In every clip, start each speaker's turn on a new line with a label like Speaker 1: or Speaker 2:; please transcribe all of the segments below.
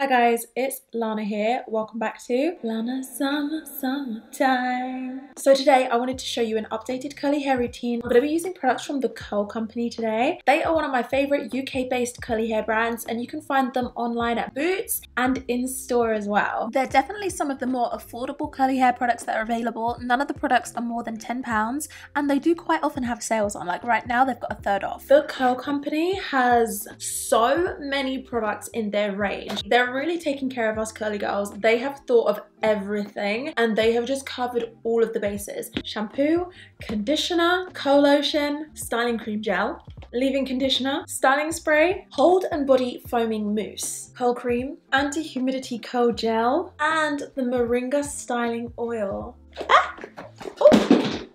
Speaker 1: Hi guys, it's Lana here. Welcome back to Lana Summer Summertime. So today I wanted to show you an updated curly hair routine. I'm going to be using products from the Curl Company today. They are one of my favorite UK based curly hair brands and you can find them online at Boots and in store as well. They're definitely some of the more affordable curly hair products that are available. None of the products are more than £10 and they do quite often have sales on. Like right now they've got a third off. The Curl Company has so many products in their range. They're really taking care of us curly girls. They have thought of everything and they have just covered all of the bases. Shampoo, conditioner, curl lotion, styling cream gel, leave-in conditioner, styling spray, hold and body foaming mousse, curl cream, anti-humidity curl gel, and the Moringa styling oil. Ah!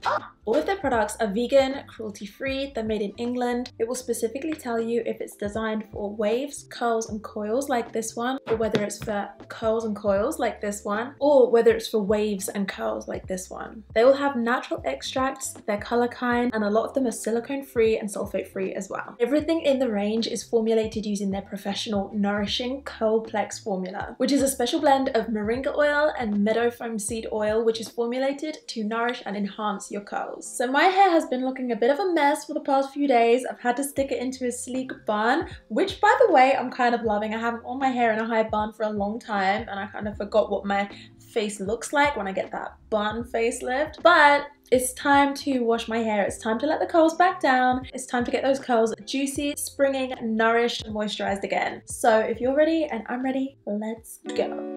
Speaker 1: Ah! All of their products are vegan, cruelty-free, they're made in England. It will specifically tell you if it's designed for waves, curls and coils like this one, or whether it's for curls and coils like this one, or whether it's for waves and curls like this one. They all have natural extracts, they're color kind, and a lot of them are silicone-free and sulfate-free as well. Everything in the range is formulated using their professional Nourishing Curlplex formula, which is a special blend of moringa oil and meadow foam seed oil, which is formulated to nourish and enhance your curls. So my hair has been looking a bit of a mess for the past few days. I've had to stick it into a sleek bun, which by the way, I'm kind of loving. I haven't worn my hair in a high bun for a long time and I kind of forgot what my face looks like when I get that bun facelift. But it's time to wash my hair. It's time to let the curls back down. It's time to get those curls juicy, springing, nourished, and moisturized again. So if you're ready and I'm ready, let's go.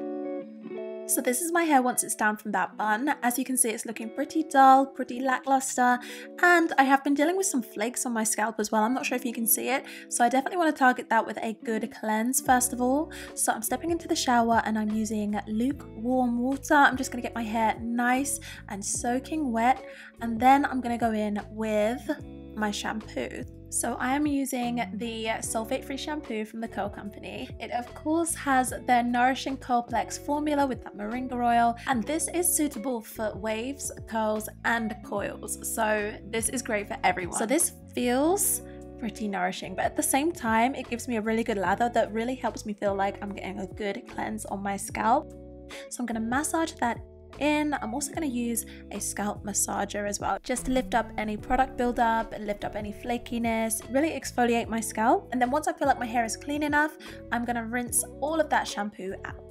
Speaker 1: So this is my hair once it's down from that bun. As you can see, it's looking pretty dull, pretty lackluster, and I have been dealing with some flakes on my scalp as well. I'm not sure if you can see it, so I definitely want to target that with a good cleanse first of all. So I'm stepping into the shower and I'm using lukewarm water. I'm just going to get my hair nice and soaking wet, and then I'm going to go in with my shampoo. So I am using the sulfate-free shampoo from the Curl Company. It of course has their Nourishing Curlplex formula with that moringa oil and this is suitable for waves, curls and coils. So this is great for everyone. So this feels pretty nourishing but at the same time it gives me a really good lather that really helps me feel like I'm getting a good cleanse on my scalp. So I'm going to massage that in. I'm also going to use a scalp massager as well, just to lift up any product buildup, and lift up any flakiness, really exfoliate my scalp. And then once I feel like my hair is clean enough, I'm going to rinse all of that shampoo out.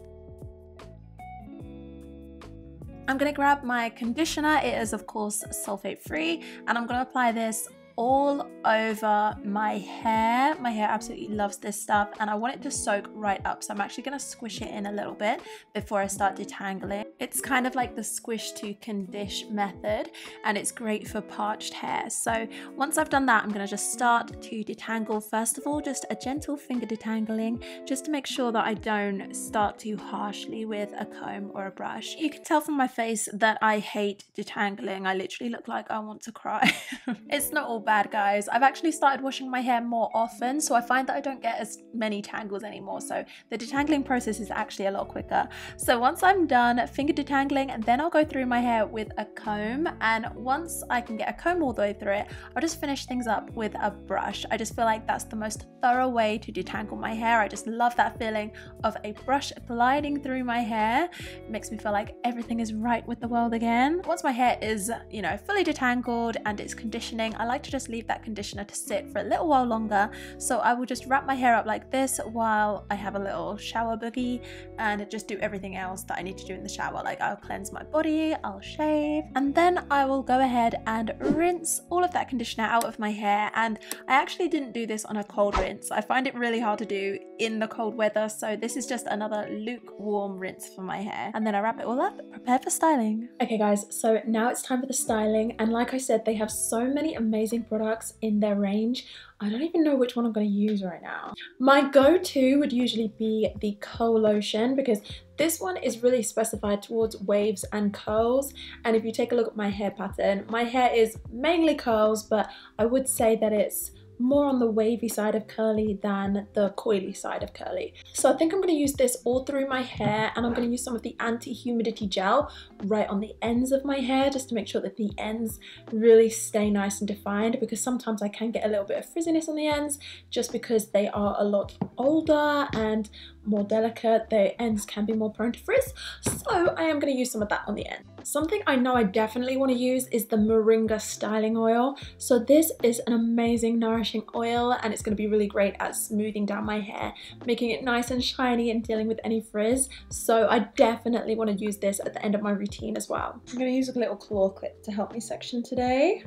Speaker 1: I'm going to grab my conditioner. It is of course sulfate free and I'm going to apply this all over my hair. My hair absolutely loves this stuff and I want it to soak right up. So I'm actually going to squish it in a little bit before I start detangling. It's kind of like the squish to condish method and it's great for parched hair. So once I've done that, I'm going to just start to detangle. First of all, just a gentle finger detangling just to make sure that I don't start too harshly with a comb or a brush. You can tell from my face that I hate detangling. I literally look like I want to cry. it's not all bad, guys. I've actually started washing my hair more often, so I find that I don't get as many tangles anymore. So the detangling process is actually a lot quicker. So once I'm done finger detangling, and then I'll go through my hair with a comb. And once I can get a comb all the way through it, I'll just finish things up with a brush. I just feel like that's the most thorough way to detangle my hair. I just love that feeling of a brush gliding through my hair. It makes me feel like everything is right with the world again. Once my hair is, you know, fully detangled and it's conditioning, I like to just just leave that conditioner to sit for a little while longer. So I will just wrap my hair up like this while I have a little shower boogie and just do everything else that I need to do in the shower. Like I'll cleanse my body, I'll shave, and then I will go ahead and rinse all of that conditioner out of my hair. And I actually didn't do this on a cold rinse. I find it really hard to do in the cold weather. So this is just another lukewarm rinse for my hair. And then I wrap it all up, prepare for styling. Okay guys, so now it's time for the styling. And like I said, they have so many amazing products in their range. I don't even know which one I'm going to use right now. My go-to would usually be the Curl Lotion because this one is really specified towards waves and curls and if you take a look at my hair pattern, my hair is mainly curls but I would say that it's more on the wavy side of curly than the coily side of curly. So I think I'm going to use this all through my hair and I'm going to use some of the anti-humidity gel right on the ends of my hair just to make sure that the ends really stay nice and defined because sometimes I can get a little bit of frizziness on the ends just because they are a lot older and more delicate, the ends can be more prone to frizz. So I am going to use some of that on the end. Something I know I definitely want to use is the Moringa Styling Oil. So this is an amazing nourishing oil and it's going to be really great at smoothing down my hair, making it nice and shiny and dealing with any frizz. So I definitely want to use this at the end of my routine as well. I'm going to use a little claw clip to help me section today.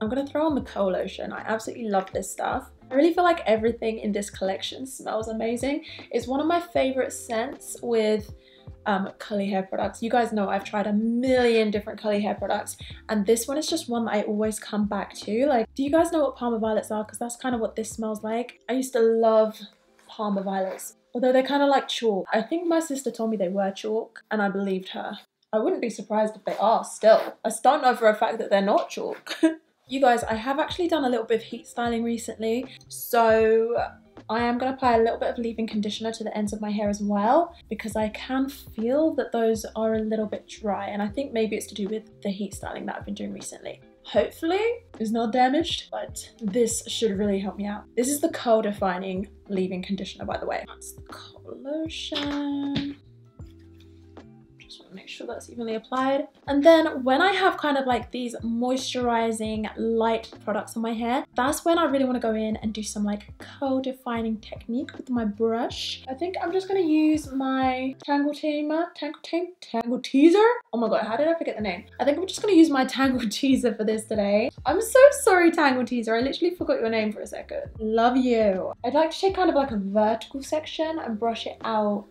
Speaker 1: I'm going to throw on the curl lotion. I absolutely love this stuff. I really feel like everything in this collection smells amazing. It's one of my favorite scents with um, curly hair products. You guys know I've tried a million different curly hair products and this one is just one that I always come back to. Like, do you guys know what Parma Violets are? Because that's kind of what this smells like. I used to love Parma Violets, although they're kind of like chalk. I think my sister told me they were chalk and I believed her. I wouldn't be surprised if they are still. I don't know for a fact that they're not chalk. You guys, I have actually done a little bit of heat styling recently, so I am going to apply a little bit of leave-in conditioner to the ends of my hair as well because I can feel that those are a little bit dry and I think maybe it's to do with the heat styling that I've been doing recently. Hopefully it's not damaged, but this should really help me out. This is the curl defining leave-in conditioner by the way. That's the lotion make sure that's evenly applied. And then when I have kind of like these moisturizing light products on my hair, that's when I really want to go in and do some like co-defining technique with my brush. I think I'm just going to use my Tangle Tamer, Tangle Tame, Tangle Teezer. Oh my god, how did I forget the name? I think I'm just going to use my Tangle Teezer for this today. I'm so sorry, Tangle Teezer. I literally forgot your name for a second. Love you. I'd like to take kind of like a vertical section and brush it out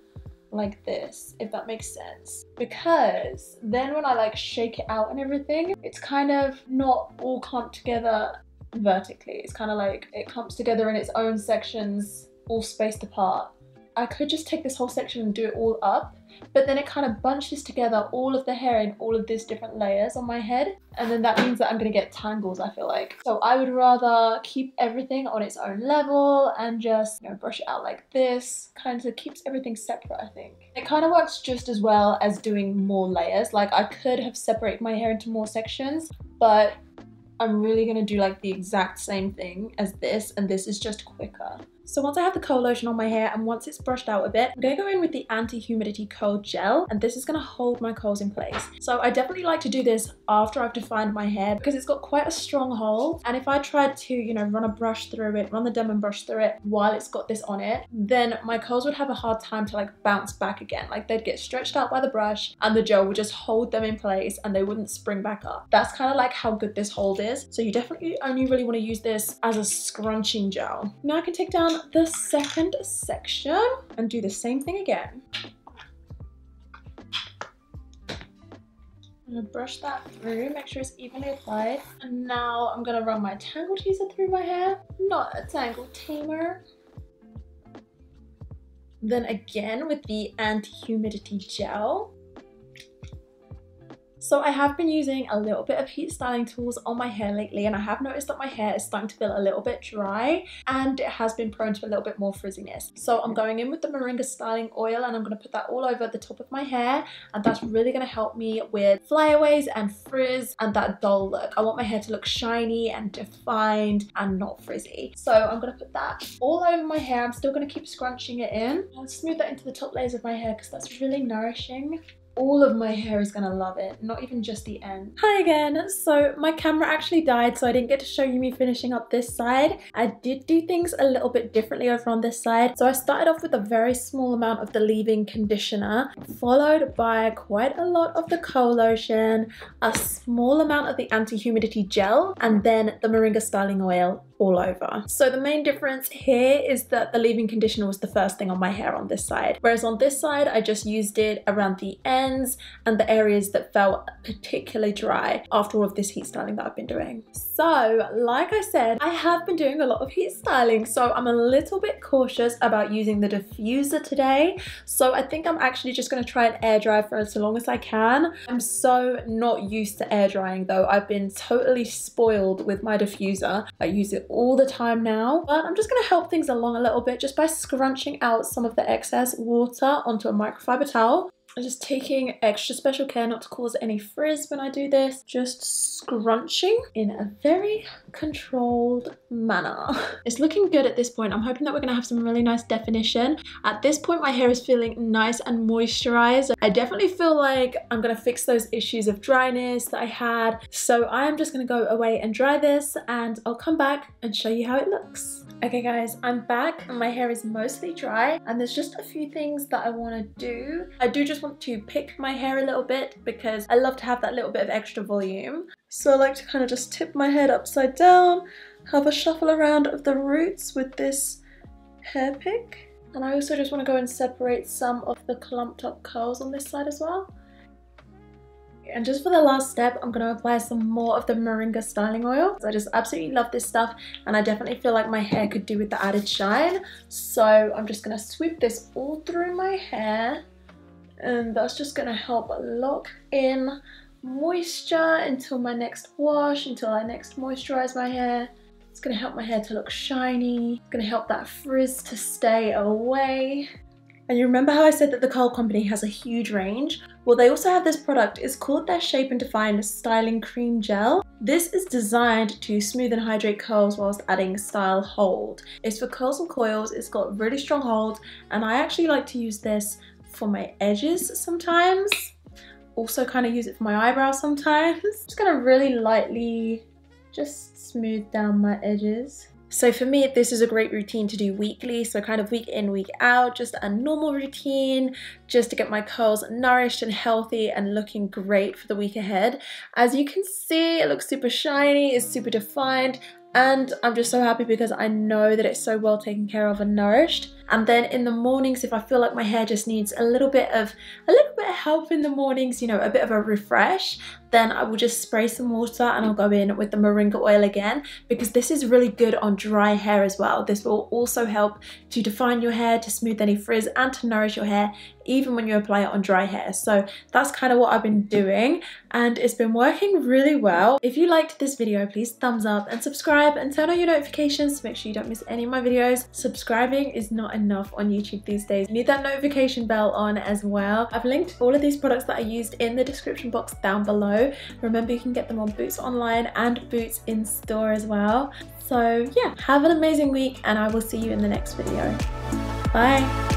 Speaker 1: like this, if that makes sense. Because then when I like shake it out and everything, it's kind of not all clumped together vertically. It's kind of like it clumps together in its own sections, all spaced apart. I could just take this whole section and do it all up but then it kind of bunches together all of the hair in all of these different layers on my head and then that means that I'm gonna get tangles I feel like. So I would rather keep everything on its own level and just you know brush it out like this kind of keeps everything separate I think. It kind of works just as well as doing more layers like I could have separated my hair into more sections but I'm really gonna do like the exact same thing as this and this is just quicker. So once I have the curl lotion on my hair and once it's brushed out a bit, I'm gonna go in with the anti-humidity curl gel and this is gonna hold my curls in place. So I definitely like to do this after I've defined my hair because it's got quite a strong hold and if I tried to, you know, run a brush through it, run the Denman brush through it while it's got this on it, then my curls would have a hard time to like bounce back again. Like they'd get stretched out by the brush and the gel would just hold them in place and they wouldn't spring back up. That's kind of like how good this hold is. So you definitely only really want to use this as a scrunching gel. Now I can take down the second section and do the same thing again. I'm gonna brush that through, make sure it's evenly applied. And now I'm gonna run my Tangle Teezer through my hair, not a Tangle Tamer. Then again with the anti-humidity gel. So I have been using a little bit of heat styling tools on my hair lately and I have noticed that my hair is starting to feel a little bit dry and it has been prone to a little bit more frizziness. So I'm going in with the Moringa styling oil and I'm going to put that all over the top of my hair and that's really going to help me with flyaways and frizz and that dull look. I want my hair to look shiny and defined and not frizzy. So I'm going to put that all over my hair. I'm still going to keep scrunching it in. I'll smooth that into the top layers of my hair because that's really nourishing all of my hair is gonna love it, not even just the end. Hi again. So my camera actually died, so I didn't get to show you me finishing up this side. I did do things a little bit differently over on this side. So I started off with a very small amount of the leave-in conditioner, followed by quite a lot of the curl lotion, a small amount of the anti-humidity gel, and then the Moringa styling oil all over. So the main difference here is that the leave-in conditioner was the first thing on my hair on this side. Whereas on this side, I just used it around the ends and the areas that felt particularly dry after all of this heat styling that I've been doing. So like I said, I have been doing a lot of heat styling. So I'm a little bit cautious about using the diffuser today. So I think I'm actually just gonna try and air dry for as long as I can. I'm so not used to air drying though. I've been totally spoiled with my diffuser. I use it all the time now, but I'm just gonna help things along a little bit just by scrunching out some of the excess water onto a microfiber towel I'm just taking extra special care not to cause any frizz when I do this. Just scrunching in a very controlled manner. It's looking good at this point. I'm hoping that we're to have some really nice definition. At this point, my hair is feeling nice and moisturized. I definitely feel like I'm to fix those issues of dryness that I had. So I'm just going to go away and dry this and I'll come back and show you how it looks. Okay guys, I'm back my hair is mostly dry and there's just a few things that I want to do. I do just want to pick my hair a little bit because I love to have that little bit of extra volume. So I like to kind of just tip my head upside down, have a shuffle around of the roots with this hair pick. And I also just want to go and separate some of the clumped up curls on this side as well. And just for the last step, I'm going to apply some more of the Moringa styling oil. I just absolutely love this stuff and I definitely feel like my hair could do with the added shine. So I'm just going to sweep this all through my hair and that's just going to help lock in moisture until my next wash, until I next moisturize my hair. It's going to help my hair to look shiny. It's going to help that frizz to stay away. And you remember how I said that the Curl Company has a huge range? Well, they also have this product. It's called their Shape and Define Styling Cream Gel. This is designed to smooth and hydrate curls whilst adding style hold. It's for curls and coils. It's got really strong hold. And I actually like to use this for my edges sometimes. Also kind of use it for my eyebrows sometimes. Just gonna really lightly just smooth down my edges. So for me, this is a great routine to do weekly. So kind of week in, week out, just a normal routine, just to get my curls nourished and healthy and looking great for the week ahead. As you can see, it looks super shiny, it's super defined, and I'm just so happy because I know that it's so well taken care of and nourished. And then in the mornings, if I feel like my hair just needs a little bit of a little bit of help in the mornings, you know, a bit of a refresh, then I will just spray some water and I'll go in with the moringa oil again because this is really good on dry hair as well. This will also help to define your hair, to smooth any frizz and to nourish your hair even when you apply it on dry hair. So that's kind of what I've been doing and it's been working really well. If you liked this video, please thumbs up and subscribe and turn on your notifications to make sure you don't miss any of my videos. Subscribing is not enough on YouTube these days. You need that notification bell on as well. I've linked all of these products that I used in the description box down below. Remember you can get them on Boots online and Boots in store as well. So yeah, have an amazing week and I will see you in the next video. Bye!